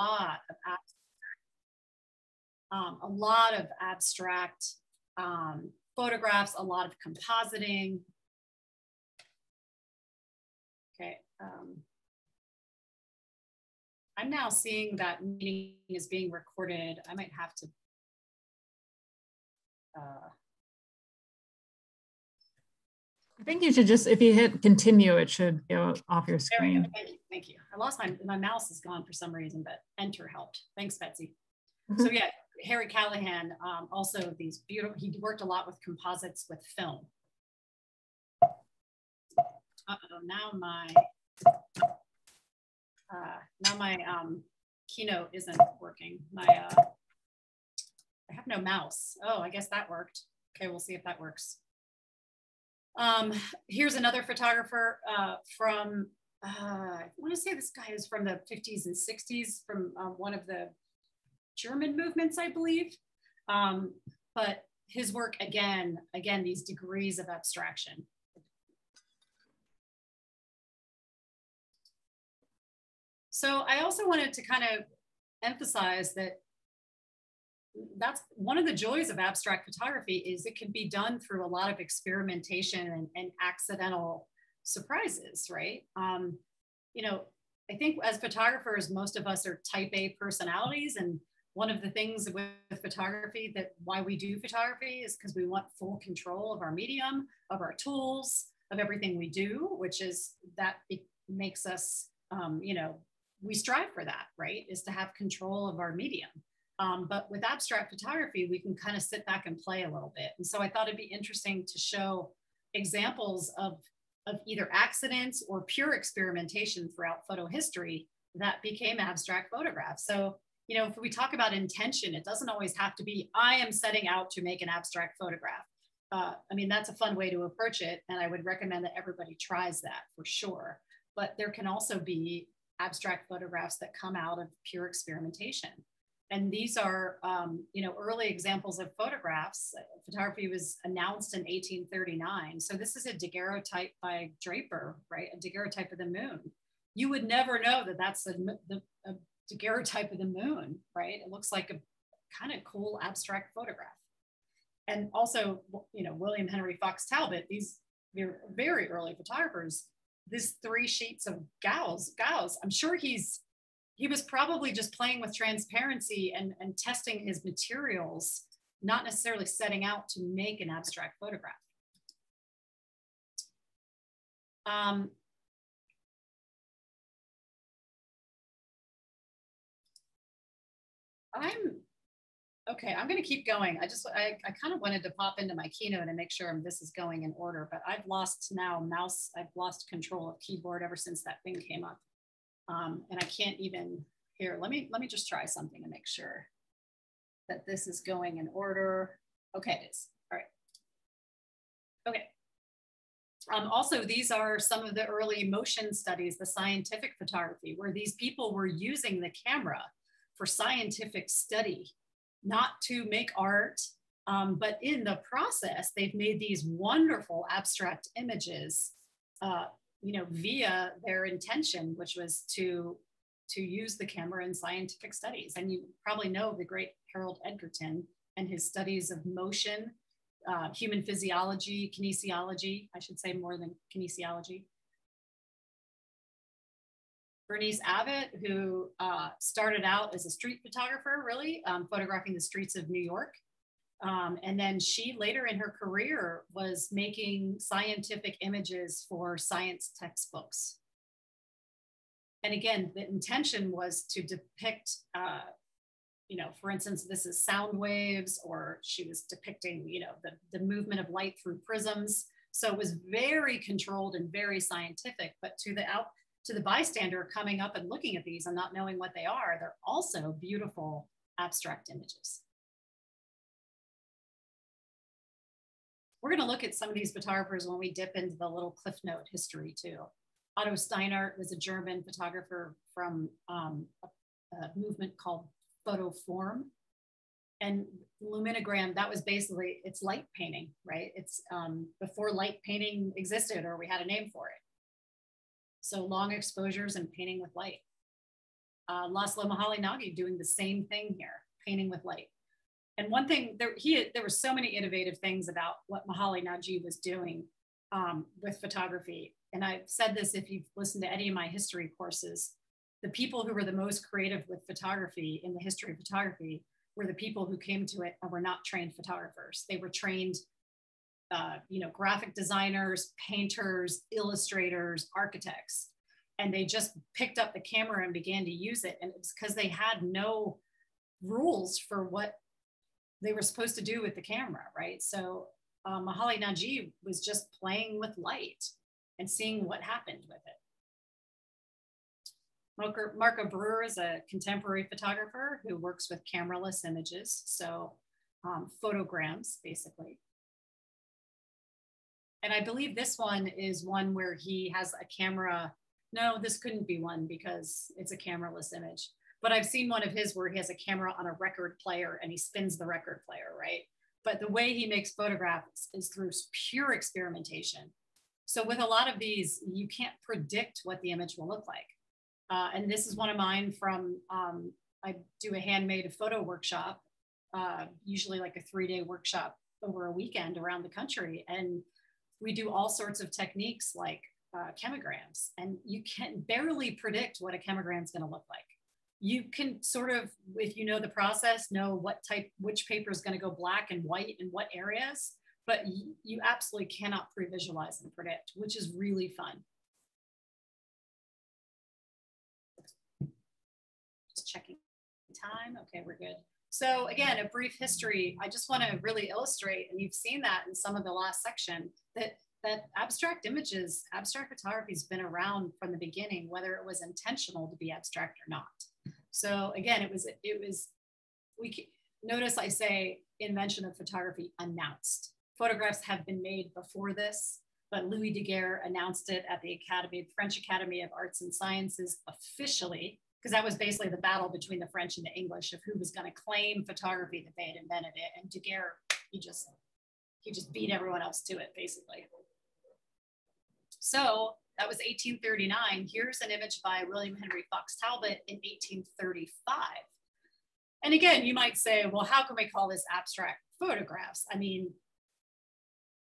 lot of um, a lot of abstract um, photographs, a lot of compositing. Okay. Um, I'm now seeing that meeting is being recorded. I might have to. Uh, I think you should just, if you hit continue, it should go off your screen. Thank you, thank you. I lost my, my mouse is gone for some reason, but enter helped. Thanks, Betsy. Mm -hmm. So yeah, Harry Callahan, um, also these beautiful, he worked a lot with composites with film. Uh-oh, now my, uh, now my um, keynote isn't working. My, uh, I have no mouse. Oh, I guess that worked. Okay, we'll see if that works. Um, here's another photographer uh, from, uh, I want to say this guy is from the 50s and 60s from um, one of the German movements, I believe. Um, but his work, again, again, these degrees of abstraction. So I also wanted to kind of emphasize that that's one of the joys of abstract photography is it can be done through a lot of experimentation and, and accidental surprises, right? Um, you know, I think as photographers, most of us are type A personalities and one of the things with photography that why we do photography is because we want full control of our medium, of our tools, of everything we do, which is that it makes us, um, you know, we strive for that, right? Is to have control of our medium. Um, but with abstract photography, we can kind of sit back and play a little bit. And so I thought it'd be interesting to show examples of, of either accidents or pure experimentation throughout photo history that became abstract photographs. So you know, if we talk about intention, it doesn't always have to be, I am setting out to make an abstract photograph. Uh, I mean, that's a fun way to approach it. And I would recommend that everybody tries that for sure. But there can also be abstract photographs that come out of pure experimentation. And these are, um, you know, early examples of photographs. Photography was announced in 1839. So this is a daguerreotype by Draper, right? A daguerreotype of the moon. You would never know that that's a, the, a daguerreotype of the moon, right? It looks like a kind of cool abstract photograph. And also, you know, William Henry Fox Talbot, these very early photographers, these three sheets of gauze, gauze, I'm sure he's, he was probably just playing with transparency and, and testing his materials, not necessarily setting out to make an abstract photograph. Um, I'm okay. I'm going to keep going. I just, I, I kind of wanted to pop into my keynote and make sure this is going in order, but I've lost now mouse, I've lost control of keyboard ever since that thing came up. Um, and I can't even, here, let me, let me just try something to make sure that this is going in order. Okay, it is. All right. Okay. Um, also, these are some of the early motion studies, the scientific photography, where these people were using the camera for scientific study, not to make art, um, but in the process, they've made these wonderful abstract images, uh, you know, via their intention, which was to to use the camera in scientific studies. And you probably know the great Harold Edgerton and his studies of motion, uh, human physiology, kinesiology, I should say more than kinesiology, Berenice Abbott, who uh, started out as a street photographer, really, um, photographing the streets of New York. Um, and then she later in her career was making scientific images for science textbooks. And again, the intention was to depict, uh, you know, for instance, this is sound waves, or she was depicting, you know, the, the movement of light through prisms. So it was very controlled and very scientific, but to the out, to the bystander coming up and looking at these and not knowing what they are, they're also beautiful abstract images. We're going to look at some of these photographers when we dip into the little cliff note history too. Otto Steinert was a German photographer from um, a, a, movement called fotoform. And luminogram, that was basically, it's light painting, right? It's um, before light painting existed or we had a name for it. So long exposures and painting with light. uh, Laszlo Moholy-Nagy doing the same thing here, painting with light. And one thing there, he there were so many innovative things about what Moholy-Nagy was doing um, with photography. And I've said this if you've listened to any of my history courses, the people who were the most creative with photography in the history of photography were the people who came to it and were not trained photographers. They were trained, uh, you know, graphic designers, painters, illustrators, architects, and they just picked up the camera and began to use it. And it's because they had no rules for what they were supposed to do with the camera, right? So uh, Moholy-Nagy was just playing with light and seeing what happened with it. Marco Breuer is a contemporary photographer who works with cameraless images, so um, photograms basically. And I believe this one is one where he has a camera. No, this couldn't be one because it's a cameraless image. But I've seen one of his where he has a camera on a record player and he spins the record player, right? But the way he makes photographs is through pure experimentation. So with a lot of these, you can't predict what the image will look like. Uh, and this is one of mine from, um, I do a handmade photo workshop, uh, usually like a three day workshop over a weekend around the country. And we do all sorts of techniques like uh, chemograms. And you can barely predict what a chemogram is going to look like. You can sort of, if you know the process, know what type, which paper is going to go black and white in what areas, but you absolutely cannot pre-visualize and predict, which is really fun. Just checking time. Okay, we're good. So again, a brief history. I just want to really illustrate, and you've seen that in some of the last section, that that abstract images, abstract photography has been around from the beginning, whether it was intentional to be abstract or not. So again, it was it was we notice I say invention of photography announced. Photographs have been made before this, but Louis Daguerre announced it at the Academy, French Academy of Arts and Sciences officially because that was basically the battle between the French and the English of who was going to claim photography that they had invented it. And Daguerre, he just he just beat everyone else to it, basically. So that was 1839. Here's an image by William Henry Fox Talbot in 1835. And again, you might say, well, how can we call this abstract photographs? I mean,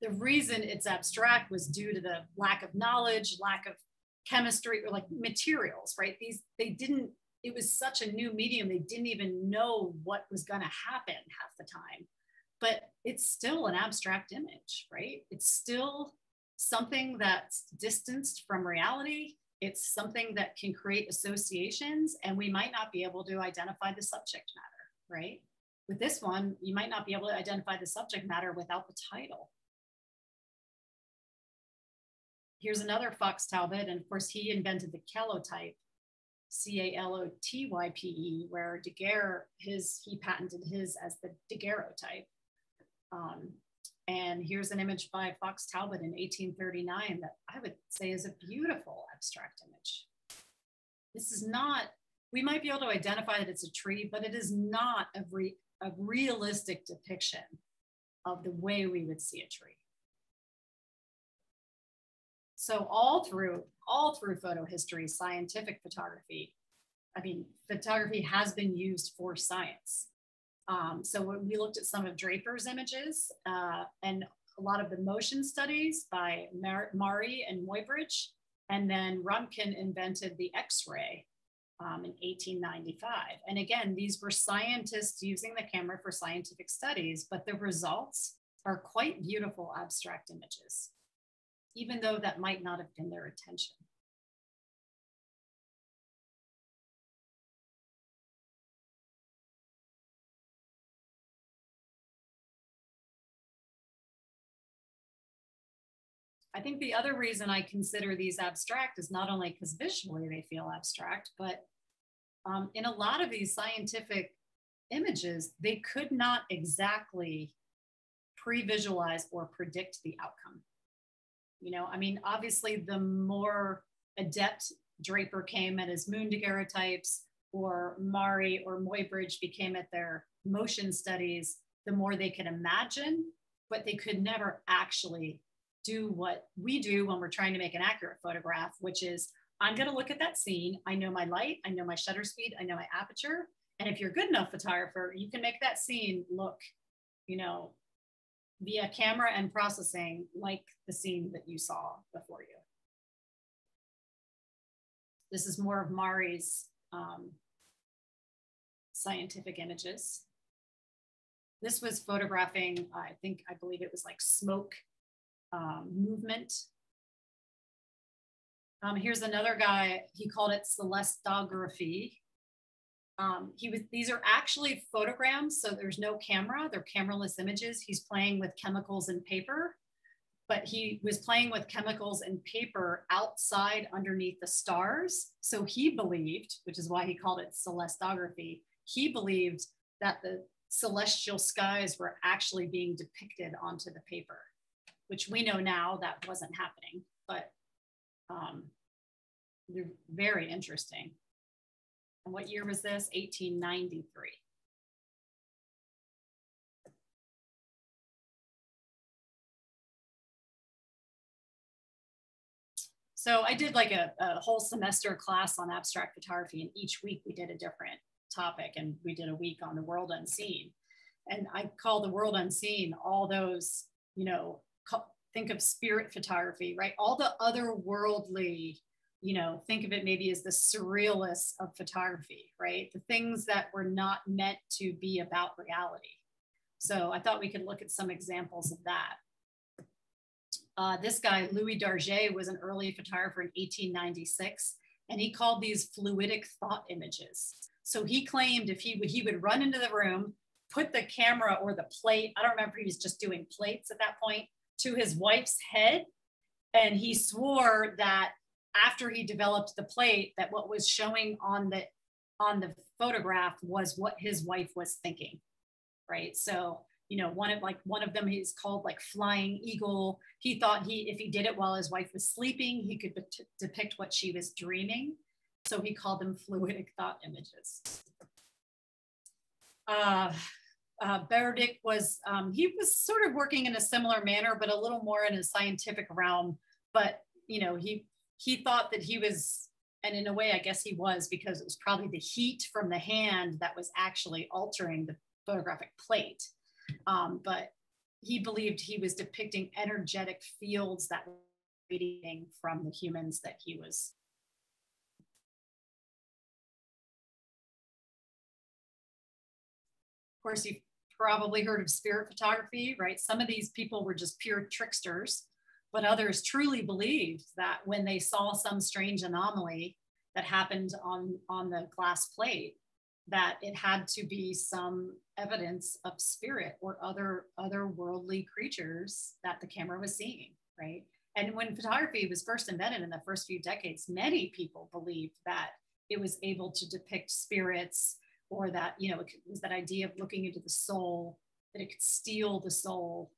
the reason it's abstract was due to the lack of knowledge, lack of chemistry or like materials, right? These, they didn't, it was such a new medium, they didn't even know what was going to happen half the time. But it's still an abstract image, right? It's still something that's distanced from reality. It's something that can create associations, and we might not be able to identify the subject matter, right? With this one, you might not be able to identify the subject matter without the title. Here's another Fox Talbot, and of course he invented the calotype, C-A-L-O-T-Y-P-E, where Daguerre, his, he patented his as the daguerreotype. Um, and here's an image by Fox Talbot in 1839 that I would say is a beautiful abstract image. This is not, we might be able to identify that it's a tree, but it is not a, re, a realistic depiction of the way we would see a tree. So all through all through photo history, scientific photography, I mean, photography has been used for science. Um, so we looked at some of Draper's images uh, and a lot of the motion studies by Mar Marey and Muybridge. And then Röntgen invented the X-ray um, in 1895. And again, these were scientists using the camera for scientific studies, but the results are quite beautiful abstract images even though that might not have been their intention. I think the other reason I consider these abstract is not only because visually they feel abstract, but um, in a lot of these scientific images, they could not exactly pre-visualize or predict the outcome. You know, I mean, obviously, the more adept Draper came at his moon daguerreotypes, or Marey or Muybridge became at their motion studies, the more they could imagine, but they could never actually do what we do when we're trying to make an accurate photograph, which is I'm going to look at that scene. I know my light, I know my shutter speed, I know my aperture. And if you're a good enough photographer, you can make that scene look, you know, via camera and processing like the scene that you saw before you. This is more of Marey's um, scientific images. This was photographing, I think, I believe it was like smoke um, movement. Um, here's another guy, he called it celestography. Um, he was, these are actually photograms, so there's no camera, they're cameraless images. He's playing with chemicals and paper, but he was playing with chemicals and paper outside underneath the stars. So he believed, which is why he called it celestography, he believed that the celestial skies were actually being depicted onto the paper, which we know now that wasn't happening, but um, they're very interesting. And what year was this? 1893. So I did like a, a, whole semester class on abstract photography, and each week we did a different topic, and we did a week on the world unseen. And I call the world unseen all those, you know, think of spirit photography, right? All the otherworldly you know, think of it maybe as the surrealists of photography, right? The things that were not meant to be about reality. So I thought we could look at some examples of that. Uh, this guy, Louis Darget, was an early photographer in 1896, and he called these fluidic thought images. So he claimed if he would, he would run into the room, put the camera or the plate, I don't remember he was just doing plates at that point, to his wife's head. And he swore that after he developed the plate that what was showing on the on the photograph was what his wife was thinking right? So you know one of like one of them is called like flying eagle. He thought he if he did it while his wife was sleeping he could depict what she was dreaming. So he called them fluidic thought images. Uh, uh, Baraduc was um, he was sort of working in a similar manner, but a little more in a scientific realm. But you know, he he thought that he was, and in a way, I guess he was, because it was probably the heat from the hand that was actually altering the photographic plate. Um, but he believed he was depicting energetic fields that were radiating from the humans that he was. Of course, you've probably heard of spirit photography, right? Some of these people were just pure tricksters but others truly believed that when they saw some strange anomaly that happened on, on the glass plate, that it had to be some evidence of spirit or other otherworldly creatures that the camera was seeing, right? And when photography was first invented in the first few decades, many people believed that it was able to depict spirits or that, you know, it was that idea of looking into the soul, that it could steal the soul.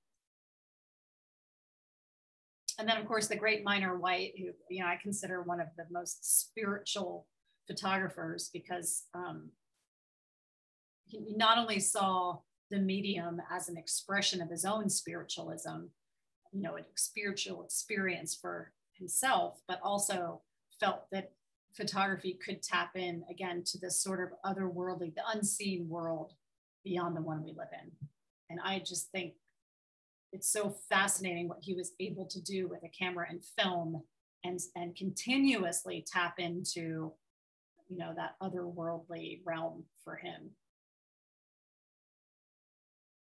And then of course the great Minor White, who you know I consider one of the most spiritual photographers because um, he not only saw the medium as an expression of his own spiritualism, you know, a spiritual experience for himself, but also felt that photography could tap in again to this sort of otherworldly, the unseen world beyond the one we live in. And I just think it's so fascinating what he was able to do with a camera and film and, and continuously tap into you know that otherworldly realm for him.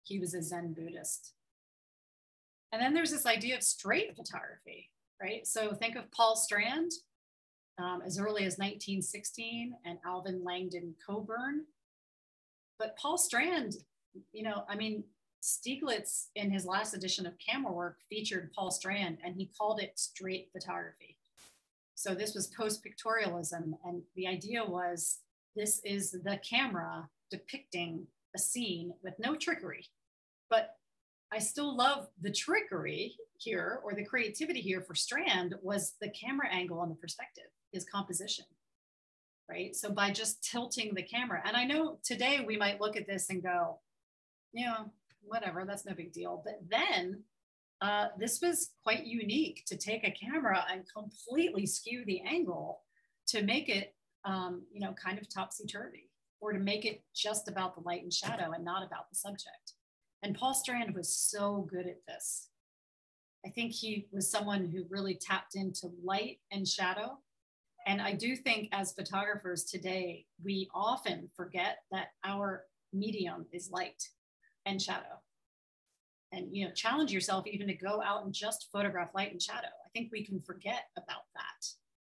He was a zen buddhist. And then there's this idea of straight photography right? So think of paul strand um, as early as 1916 and alvin langdon coburn but paul strand you know i mean Stieglitz, in his last edition of Camera Work, featured Paul Strand and he called it straight photography. So this was post pictorialism. And the idea was this is the camera depicting a scene with no trickery. But I still love the trickery here or the creativity here for Strand was the camera angle and the perspective, his composition. Right. So by just tilting the camera, and I know today we might look at this and go, you know, whatever, that's no big deal. But then uh, this was quite unique to take a camera and completely skew the angle to make it, um, you know, kind of topsy turvy or to make it just about the light and shadow and not about the subject. And Paul Strand was so good at this. I think he was someone who really tapped into light and shadow. And I do think as photographers today, we often forget that our medium is light and shadow. And you know, challenge yourself even to go out and just photograph light and shadow. I think we can forget about that.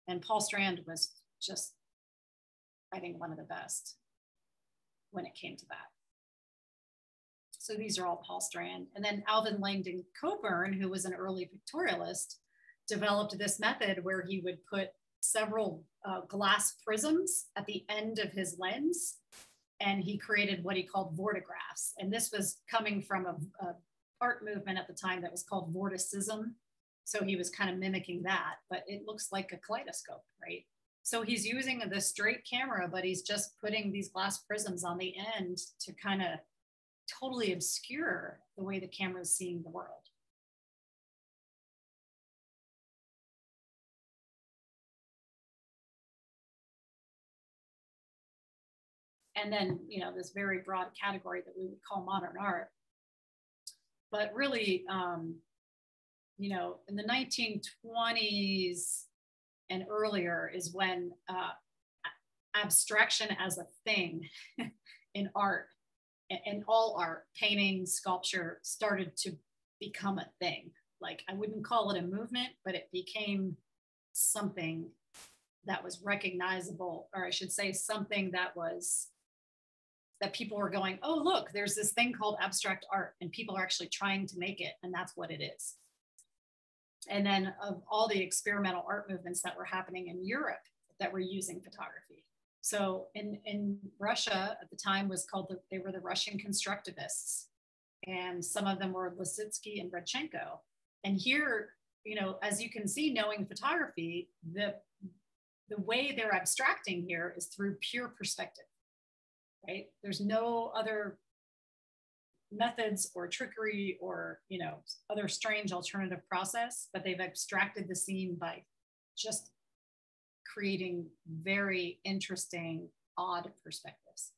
And Paul Strand was just, I think, one of the best when it came to that. So these are all Paul Strand. And then Alvin Langdon Coburn, who was an early pictorialist, developed this method where he would put several uh, glass prisms at the end of his lens. And he created what he called vortographs. And this was coming from a, a art movement at the time that was called vorticism. So he was kind of mimicking that, but it looks like a kaleidoscope, right? So he's using the straight camera, but he's just putting these glass prisms on the end to kind of totally obscure the way the camera is seeing the world. And then, you know, this very broad category that we would call modern art. But really, um, you know, in the 1920s and earlier is when uh, abstraction as a thing in art and all art, painting, sculpture started to become a thing. Like I wouldn't call it a movement, but it became something that was recognizable, or I should say, something that was that people were going, oh, look, there's this thing called abstract art, and people are actually trying to make it, and that's what it is. And then of all the experimental art movements that were happening in Europe that were using photography. So in, in Russia at the time was called, the, they were the Russian constructivists. And some of them were Lissitzky and Rodchenko. And here, you know, as you can see, knowing photography, the, the way they're abstracting here is through pure perspective, right? There's no other methods or trickery or, you know, other strange alternative process, but they've abstracted the scene by just creating very interesting, odd perspectives.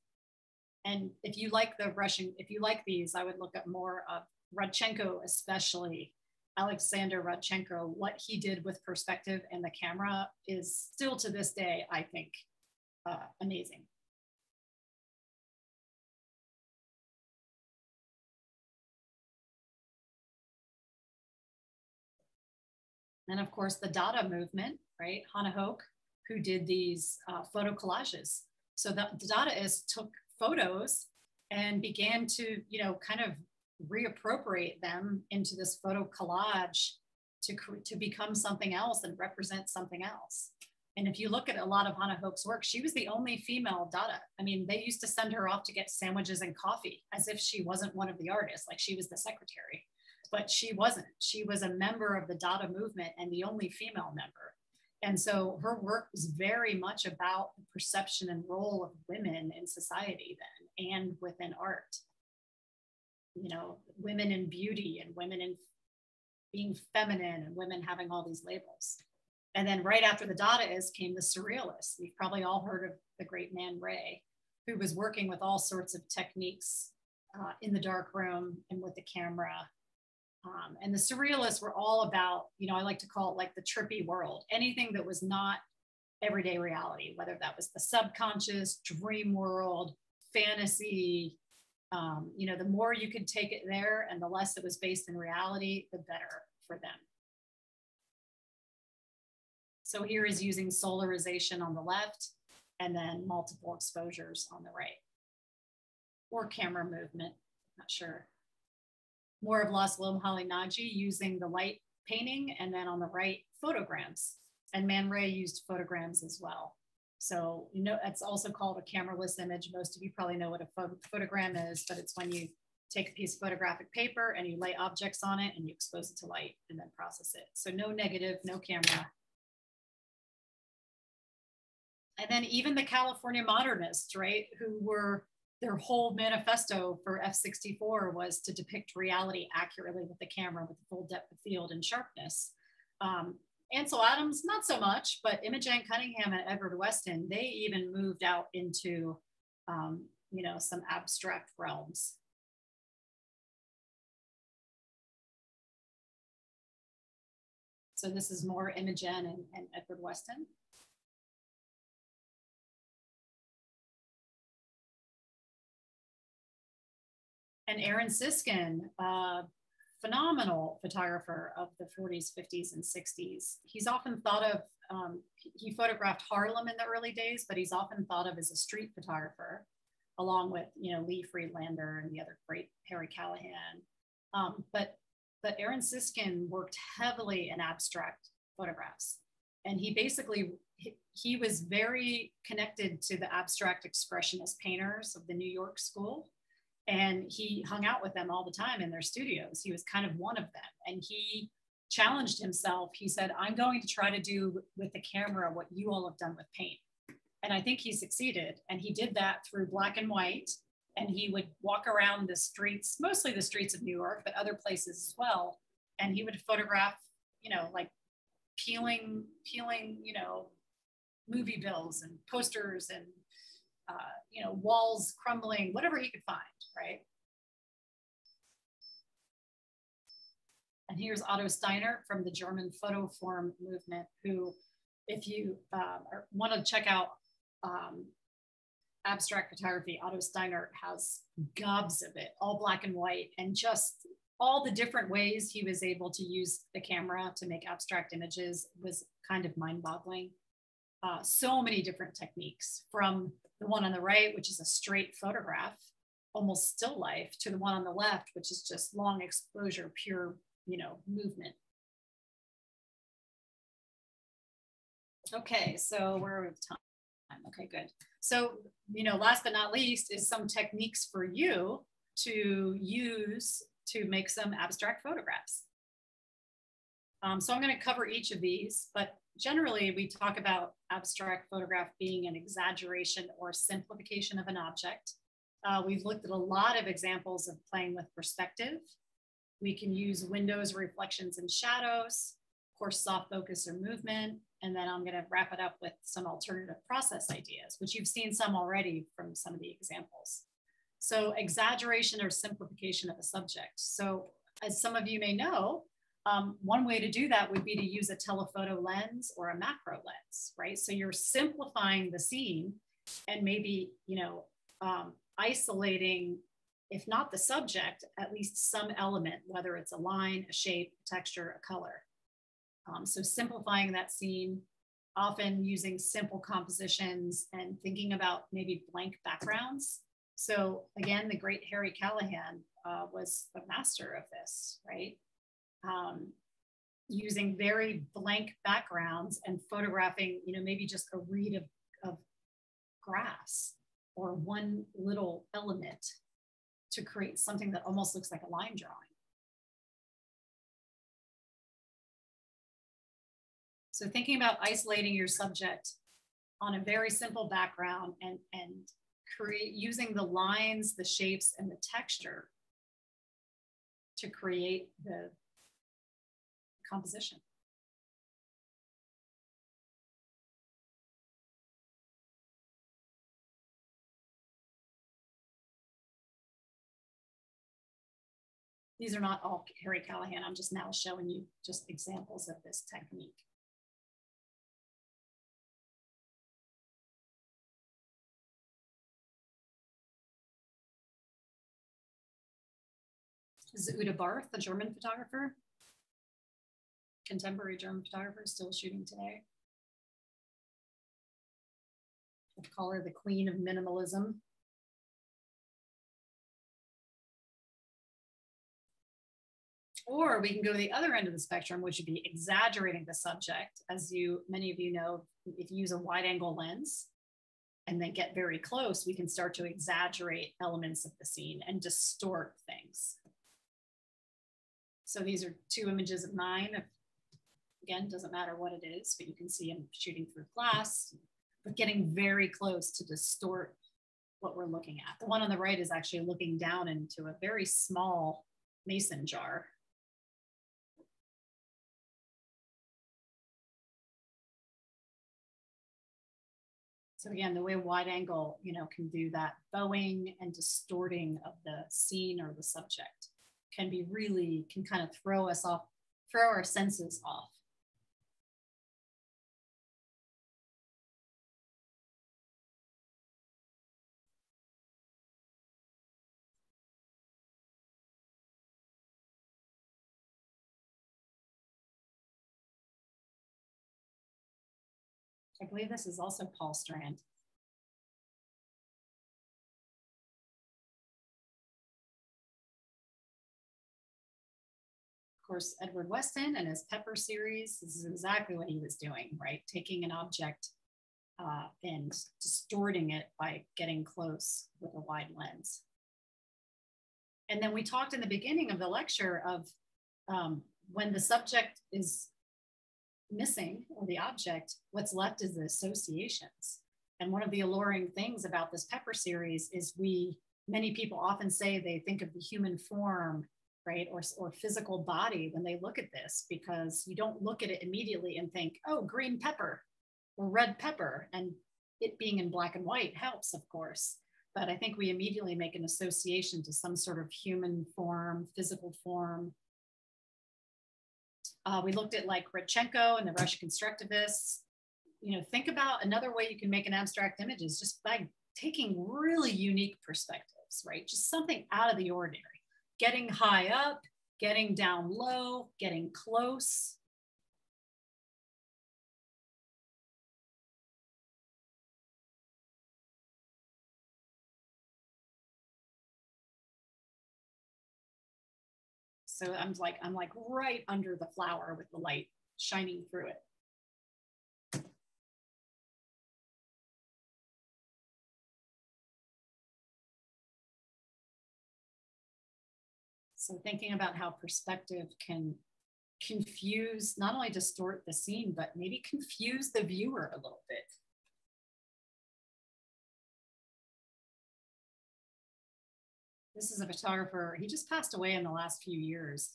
And if you like the Russian, if you like these, I would look at more of Rodchenko, especially Alexander Rodchenko, what he did with perspective and the camera is still to this day, I think, uh, amazing. And of course, the Dada movement, right? Hannah Höch, who did these uh, photo collages. So the, the Dadaists took photos and began to, you know, kind of reappropriate them into this photo collage to, to become something else and represent something else. And if you look at a lot of Hannah Höch's work, she was the only female Dada. I mean, they used to send her off to get sandwiches and coffee as if she wasn't one of the artists, like she was the secretary. But she wasn't. She was a member of the Dada movement and the only female member. And so her work was very much about the perception and role of women in society then and within art. You know, women in beauty and women in being feminine and women having all these labels. And then right after the Dadaists came the Surrealists. We've probably all heard of the great Man Ray, who was working with all sorts of techniques uh, in the dark room and with the camera um, and the surrealists were all about, you know, I like to call it like the trippy world, anything that was not everyday reality, whether that was the subconscious, dream world, fantasy. Um, you know, the more you could take it there and the less it was based in reality, the better for them. So here is using solarization on the left and then multiple exposures on the right or camera movement, not sure more of Laszlo Nagy using the light painting, and then on the right, photograms. And Man Ray used photograms as well. So, you know, it's also called a cameraless image. Most of you probably know what a pho- photogram is, but it's when you take a piece of photographic paper and you lay objects on it and you expose it to light and then process it. So, no negative, no camera. And then even the California modernists, right, who were their whole manifesto for F64 was to depict reality accurately with the camera with the full depth of field and sharpness. Um, Ansel Adams, not so much, but Imogen Cunningham and Edward Weston, they even moved out into, um, you know, some abstract realms. So this is more Imogen and, and Edward Weston. And Aaron Siskind, phenomenal photographer of the 40s, 50s, and 60s. He's often thought of, um, he photographed Harlem in the early days, but he's often thought of as a street photographer, along with, you know, Lee Friedlander and the other great Harry Callahan. Um, but, but Aaron Siskind worked heavily in abstract photographs. And he basically, he, he was very connected to the abstract expressionist painters of the New York school and he hung out with them all the time in their studios. He was kind of one of them. And he challenged himself. He said, I'm going to try to do with the camera what you all have done with paint. And I think he succeeded. And he did that through black and white. And he would walk around the streets, mostly the streets of New York, but other places as well. And he would photograph, you know, like peeling, peeling, you know, movie bills and posters and uh, you know, walls crumbling, whatever he could find, right? And here's Otto Steiner from the German fotoform movement, who, if you uh, want to check out um, abstract photography, Otto Steiner has gobs of it, all black and white, and just all the different ways he was able to use the camera to make abstract images was kind of mind boggling. Uh, so many different techniques from the one on the right, which is a straight photograph, almost still life, to the one on the left, which is just long exposure, pure, you know, movement. Okay, so where are we time? Okay, good. So, you know, last but not least is some techniques for you to use to make some abstract photographs. Um, so I'm going to cover each of these, but generally we talk about abstract photograph being an exaggeration or simplification of an object. Uh, we've looked at a lot of examples of playing with perspective. We can use windows, reflections, and shadows, of course, soft focus or movement. And then I'm gonna wrap it up with some alternative process ideas, which you've seen some already from some of the examples. So exaggeration or simplification of a subject. So as some of you may know, um, one way to do that would be to use a telephoto lens or a macro lens, right? So you're simplifying the scene and maybe, you know, um, isolating, if not the subject, at least some element, whether it's a line, a shape, a texture, a color. Um, so simplifying that scene, often using simple compositions and thinking about maybe blank backgrounds. So again, the great Harry Callahan uh, was a master of this, right? Um, using very blank backgrounds and photographing, you know, maybe just a reed of, of grass or one little element to create something that almost looks like a line drawing. So thinking about isolating your subject on a very simple background and, and create using the lines, the shapes, and the texture to create the, composition. These are not all Harry Callahan. I'm just now showing you just examples of this technique. This is Uta Barth, a German photographer contemporary German photographers still shooting today. I call her the queen of minimalism. Or we can go to the other end of the spectrum, which would be exaggerating the subject. As you, many of you know, if you use a wide angle lens and then get very close, we can start to exaggerate elements of the scene and distort things. So these are two images of mine of Again, doesn't matter what it is, but you can see him shooting through glass, but getting very close to distort what we're looking at. The one on the right is actually looking down into a very small mason jar. So again, the way wide angle, you know, can do that bowing and distorting of the scene or the subject can be really, can kind of throw us off, throw our senses off. I believe this is also Paul Strand. Of course, Edward Weston and his Pepper series, this is exactly what he was doing, right? Taking an object uh, and distorting it by getting close with a wide lens. And then we talked in the beginning of the lecture of um, when the subject is missing or the object, what's left is the associations. And one of the alluring things about this Pepper series is we, many people often say they think of the human form, right, or, or physical body when they look at this, because you don't look at it immediately and think, oh, green pepper or red pepper. And it being in black and white helps, of course. But I think we immediately make an association to some sort of human form, physical form, uh, we looked at like Rodchenko and the Russian constructivists. You know, think about another way you can make an abstract image is just by taking really unique perspectives, right? Just something out of the ordinary, getting high up, getting down low, getting close. So I'm like, I'm like right under the flower with the light shining through it. So thinking about how perspective can confuse, not only distort the scene, but maybe confuse the viewer a little bit. This is a photographer. He just passed away in the last few years.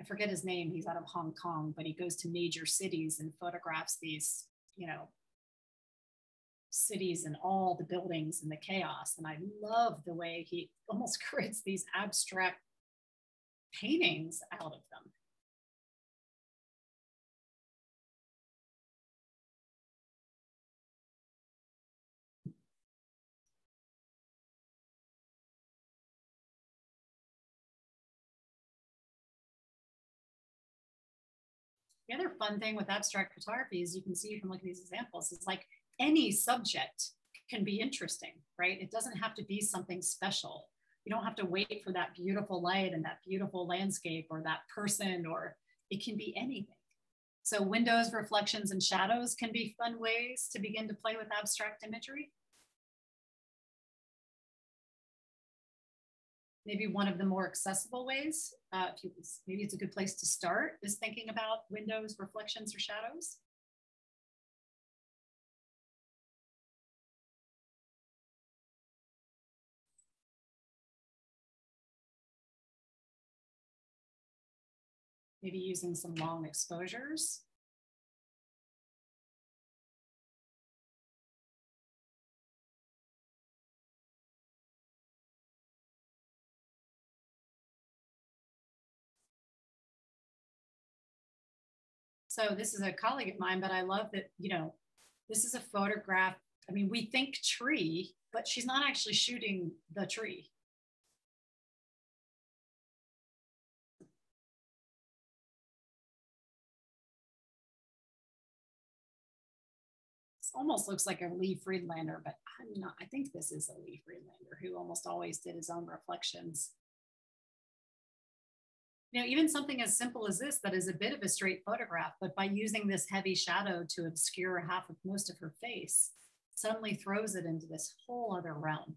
I forget his name. He's out of Hong Kong, but he goes to major cities and photographs these, you know, cities and all the buildings and the chaos. And I love the way he almost creates these abstract paintings out of them. The other fun thing with abstract photography is you can see from looking at these examples, it's like any subject can be interesting, right? It doesn't have to be something special. You don't have to wait for that beautiful light and that beautiful landscape or that person, or it can be anything. So windows, reflections, and shadows can be fun ways to begin to play with abstract imagery. Maybe one of the more accessible ways, uh, if you, maybe it's a good place to start, is thinking about windows, reflections, or shadows. Maybe using some long exposures. So this is a colleague of mine, but I love that, you know, this is a photograph. I mean, we think tree, but she's not actually shooting the tree. This almost looks like a Lee Friedlander, but I'm not, I think this is a Lee Friedlander who almost always did his own reflections you know, even something as simple as this that is a bit of a straight photograph, but by using this heavy shadow to obscure half of most of her face, suddenly throws it into this whole other realm.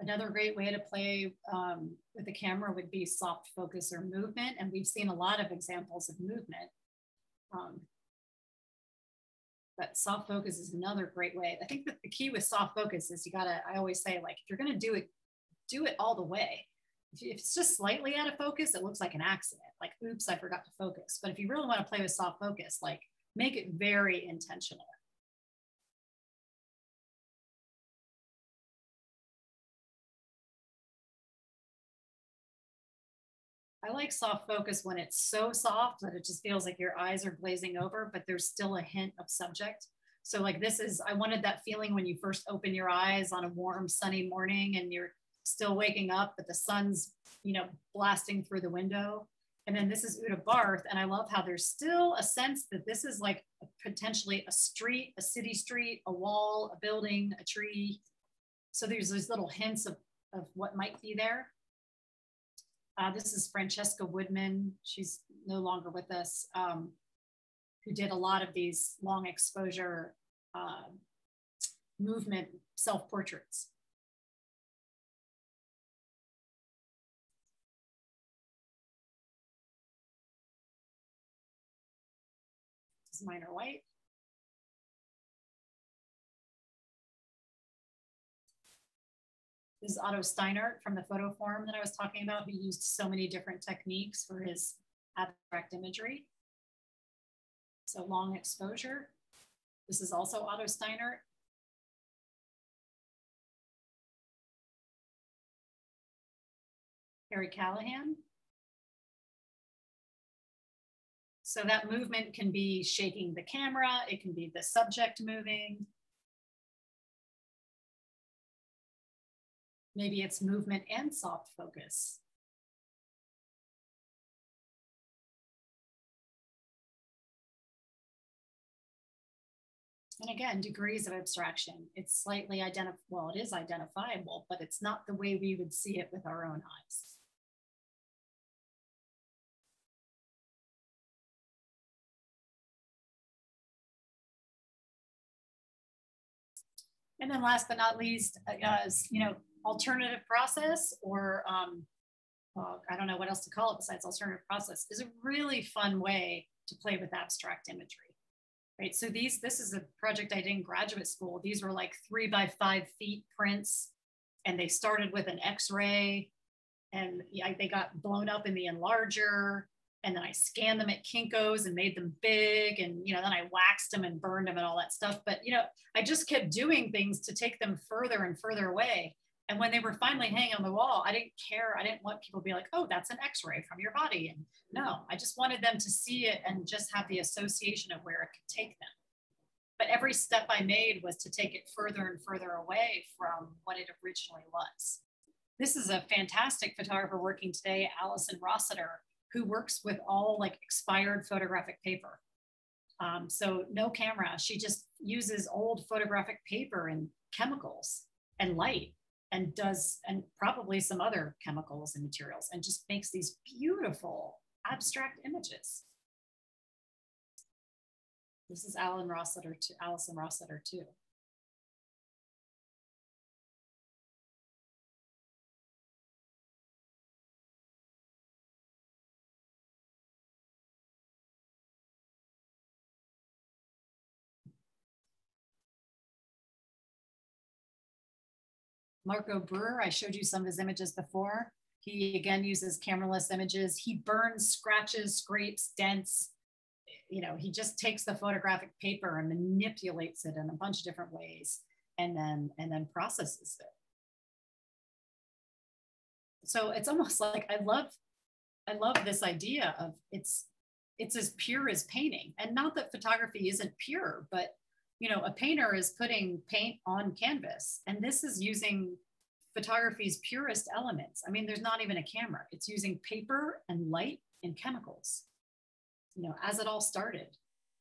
Another great way to play um, with the camera would be soft focus or movement. And we've seen a lot of examples of movement. Um, but soft focus is another great way. I think that the key with soft focus is you gotta, I always say like, if you're gonna do it, do it all the way. If it's just slightly out of focus, it looks like an accident. Like, oops, I forgot to focus. But if you really wanna play with soft focus, like make it very intentional. I like soft focus when it's so soft that it just feels like your eyes are glazing over, but there's still a hint of subject. So like this is, I wanted that feeling when you first open your eyes on a warm sunny morning and you're still waking up, but the sun's, you know, blasting through the window. And then this is Uta Barth. And I love how there's still a sense that this is like potentially a street, a city street, a wall, a building, a tree. So there's these little hints of, of what might be there. Uh, this is Francesca Woodman. She's no longer with us, um, who did a lot of these long exposure uh, movement self portraits. Is Minor White. This is Otto Steinert from the fotoform that I was talking about, who used so many different techniques for his abstract imagery. So long exposure. This is also Otto Steinert. Harry Callahan. So that movement can be shaking the camera, it can be the subject moving, Maybe it's movement and soft focus. And again, degrees of abstraction. It's slightly identifiable, well, it is identifiable, but it's not the way we would see it with our own eyes. And then last but not least, uh, you know, alternative process or um, well, I don't know what else to call it besides alternative process is a really fun way to play with abstract imagery. Right. So these, this is a project I did in graduate school. These were like three by five feet prints, and they started with an X-ray, and yeah, they got blown up in the enlarger, and then I scanned them at Kinko's and made them big, and you know, then I waxed them and burned them and all that stuff. But you know, I just kept doing things to take them further and further away. And when they were finally hanging on the wall, I didn't care. I didn't want people to be like, oh, that's an x ray from your body. And no, I just wanted them to see it and just have the association of where it could take them. But every step I made was to take it further and further away from what it originally was. This is a fantastic photographer working today, Alison Rossiter, who works with all like expired photographic paper. Um, so no camera, she just uses old photographic paper and chemicals and light and does and probably some other chemicals and materials and just makes these beautiful abstract images. This is Alison Rossiter to Alison Rossiter too. Marco Breuer, I showed you some of his images before. He again uses cameraless images. He burns, scratches, scrapes, dents. You know, he just takes the photographic paper and manipulates it in a bunch of different ways and then and then processes it. So it's almost like I love I love this idea of it's it's as pure as painting. And not that photography isn't pure, but you know, a painter is putting paint on canvas, and this is using photography's purest elements. I mean, there's not even a camera, it's using paper and light and chemicals, you know, as it all started,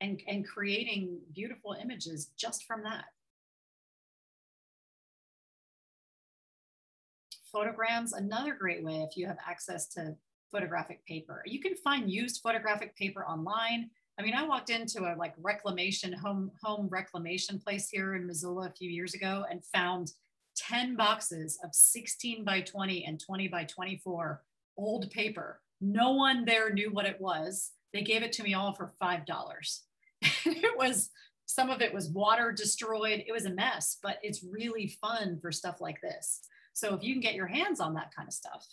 and, and creating beautiful images just from that. Photograms, another great way if you have access to photographic paper. You can find used photographic paper online. I mean, I walked into a like reclamation home home reclamation place here in Missoula a few years ago and found 10 boxes of 16 by 20 and 20 by 24 old paper. No one there knew what it was. They gave it to me all for $5. it was, some of it was water destroyed. It was a mess, but it's really fun for stuff like this. So if you can get your hands on that kind of stuff,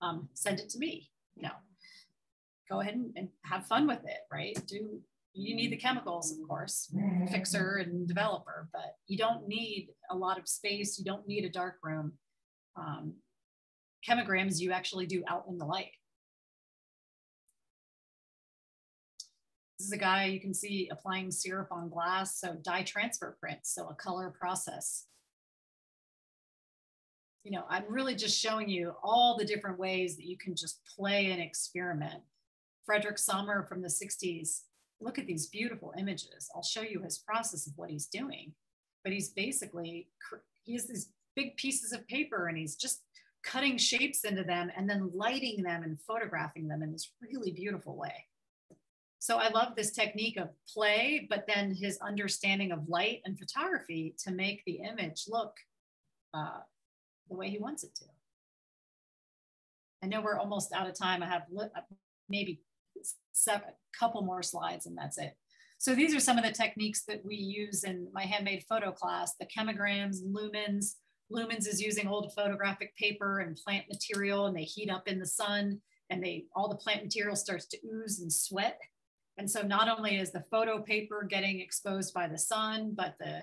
um, send it to me. Know, go ahead and, and have fun with it, right? Do you need the chemicals, of course, fixer and developer, but you don't need a lot of space. You don't need a dark room. Um, chemograms you actually do out in the light. This is a guy you can see applying syrup on glass, so dye transfer prints, so a color process. You know, I'm really just showing you all the different ways that you can just play and experiment. Frederick Sommer from the 60s look at these beautiful images. I'll show you his process of what he's doing. But he's basically, he has these big pieces of paper and he's just cutting shapes into them and then lighting them and photographing them in this really beautiful way. So I love this technique of play, but then his understanding of light and photography to make the image look uh, the way he wants it to. I know we're almost out of time. I have maybe seven, couple more slides and that's it. So these are some of the techniques that we use in my handmade photo class, the chemograms, lumens. Lumens is using old photographic paper and plant material and they heat up in the sun and they all the plant material starts to ooze and sweat. And so not only is the photo paper getting exposed by the sun, but the,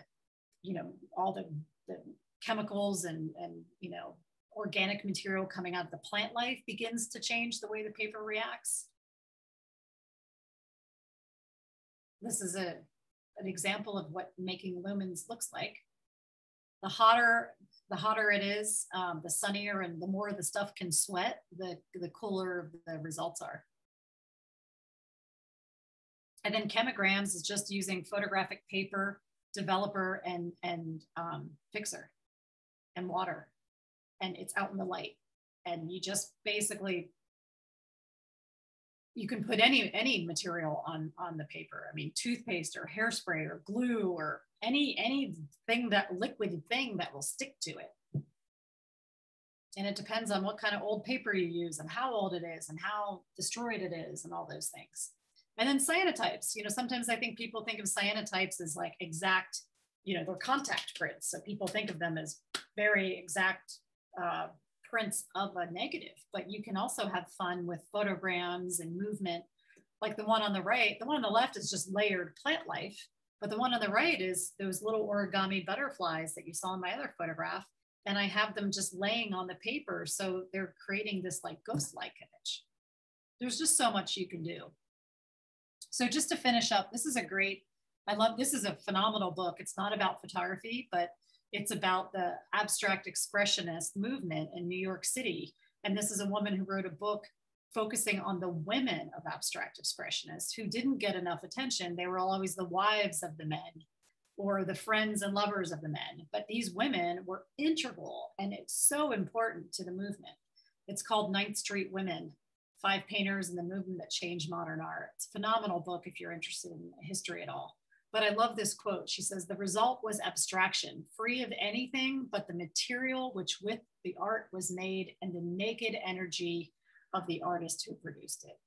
you know, all the, the chemicals and, and, you know, organic material coming out of the plant life begins to change the way the paper reacts. This is a, an example of what making lumens looks like. The hotter, the hotter it is, um, the sunnier and the more the stuff can sweat, the, the cooler the results are. And then chemograms is just using photographic paper, developer, and, and um, fixer and water. And it's out in the light. And you just basically you can put any any material on on the paper. I mean, toothpaste or hairspray or glue or any anything that liquid thing that will stick to it. And it depends on what kind of old paper you use and how old it is and how destroyed it is and all those things. And then cyanotypes. You know, sometimes I think people think of cyanotypes as like exact, you know, they're contact prints. So people think of them as very exact uh, prints of a negative, but you can also have fun with photograms and movement. Like the one on the right, the one on the left is just layered plant life, but the one on the right is those little origami butterflies that you saw in my other photograph. And I have them just laying on the paper. So they're creating this like ghost-like image. There's just so much you can do. So just to finish up, this is a great, I love, this is a phenomenal book. It's not about photography, but it's about the abstract expressionist movement in New York City. And this is a woman who wrote a book focusing on the women of abstract expressionists who didn't get enough attention. They were always the wives of the men or the friends and lovers of the men. But these women were integral and it's so important to the movement. It's called Ninth Street Women Five Painters and the Movement That Changed Modern Art. It's a phenomenal book if you're interested in history at all. But I love this quote. She says, The result was abstraction, free of anything but the material which with the art was made and the naked energy of the artist who produced it.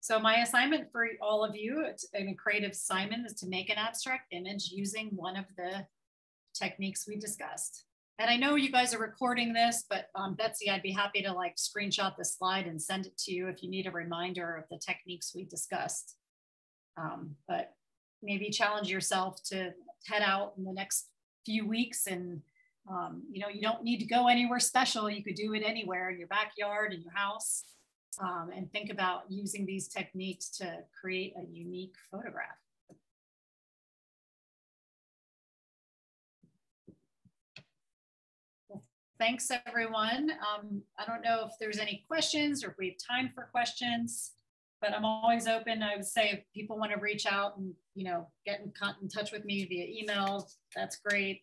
So my assignment for all of you in a creative assignment is to make an abstract image using one of the techniques we discussed. And I know you guys are recording this, but um, Betsy, I'd be happy to like screenshot the slide and send it to you if you need a reminder of the techniques we discussed. Um, but maybe challenge yourself to head out in the next few weeks and um, you know, you don't need to go anywhere special. You could do it anywhere in your backyard, in your house, um, and think about using these techniques to create a unique photograph. Thanks everyone. Um, I don't know if there's any questions or if we have time for questions, but I'm always open. I would say if people want to reach out and, you know, get in, in touch with me via email, that's great.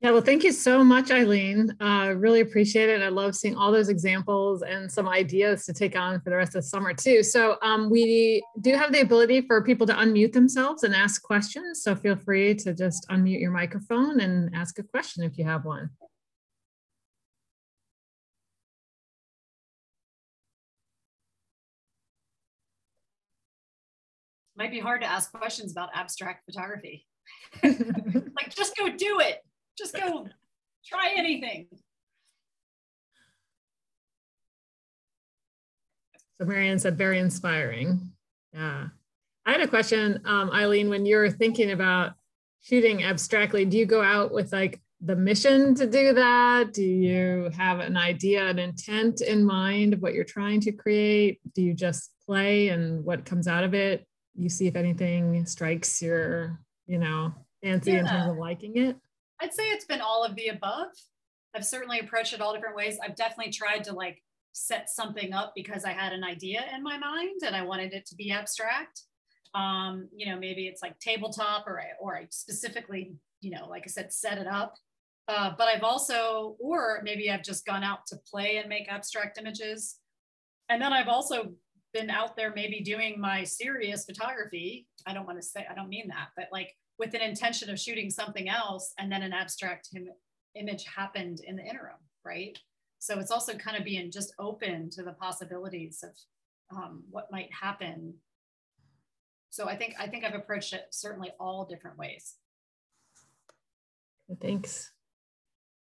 Yeah, well, thank you so much, Eileen. Uh, really appreciate it. I love seeing all those examples and some ideas to take on for the rest of the summer too. So um, we do have the ability for people to unmute themselves and ask questions. So feel free to just unmute your microphone and ask a question if you have one. Might be hard to ask questions about abstract photography. like just go do it. Just go try anything. So Marianne said very inspiring. Yeah. I had a question, um, Eileen, when you're thinking about shooting abstractly, do you go out with like the mission to do that? Do you have an idea, an intent in mind of what you're trying to create? Do you just play and what comes out of it? You see if anything strikes your, you know, fancy yeah. in terms of liking it? I'd say it's been all of the above. I've certainly approached it all different ways. I've definitely tried to like set something up because I had an idea in my mind and I wanted it to be abstract. Um, you know, maybe it's like tabletop or I, or I specifically, you know, like I said, set it up. Uh, but I've also, or maybe I've just gone out to play and make abstract images. And then I've also been out there maybe doing my serious photography. I don't want to say, I don't mean that, but like with an intention of shooting something else and then an abstract Im- image happened in the interim right? So it's also kind of being just open to the possibilities of um, what might happen. So i think i think i've approached it certainly all different ways. Thanks.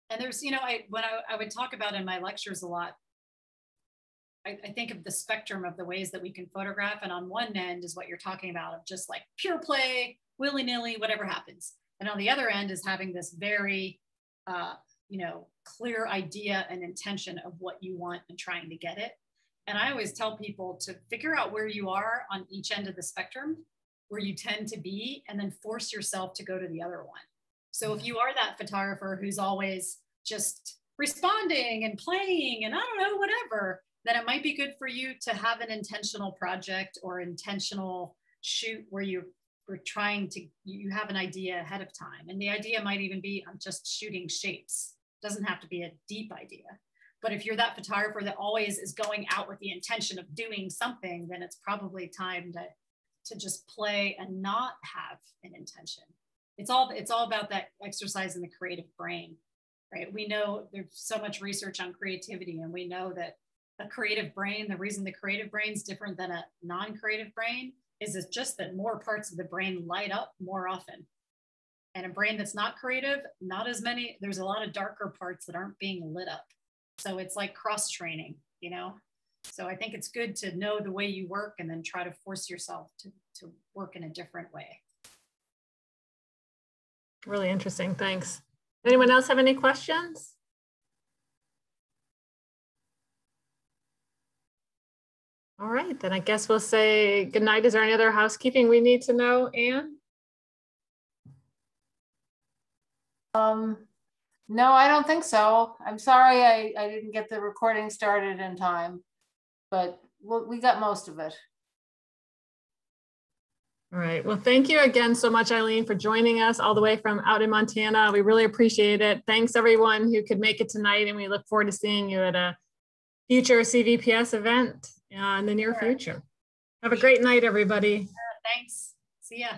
And there's you know i when i, I would talk about in my lectures a lot I, I, think of the spectrum of the ways that we can photograph and on one end is what you're talking about of just like pure play willy nilly, whatever happens. And on the other end is having this very, uh, you know, clear idea and intention of what you want and trying to get it. And I always tell people to figure out where you are on each end of the spectrum, where you tend to be, and then force yourself to go to the other one. So if you are that photographer who's always just responding and playing and I don't know, whatever, then it might be good for you to have an intentional project or intentional shoot where you we're trying to you have an idea ahead of time. And the idea might even be i'm just shooting shapes. It doesn't have to be a deep idea. But if you're that photographer that always is going out with the intention of doing something then it's probably time to to just play and not have an intention. It's all it's all about that exercise in the creative brain right? We know there's so much research on creativity and we know that a creative brain the reason the creative brain is different than a non-creative brain is it's just that more parts of the brain light up more often. And a brain that's not creative, not as many, there's a lot of darker parts that aren't being lit up. So it's like cross training, you know? So I think it's good to know the way you work and then try to force yourself to, to work in a different way. Really interesting. Thanks. Anyone else have any questions? All right, then I guess we'll say good night. Is there any other housekeeping we need to know, Anne? Um, no, I don't think so. I'm sorry I, I didn't get the recording started in time, but we'll, we got most of it. All right. Well, thank you again so much, Eileen, for joining us all the way from out in Montana. We really appreciate it. Thanks everyone who could make it tonight, and we look forward to seeing you at a future CVPS event in the near future. Have a great night, everybody. thanks. See ya.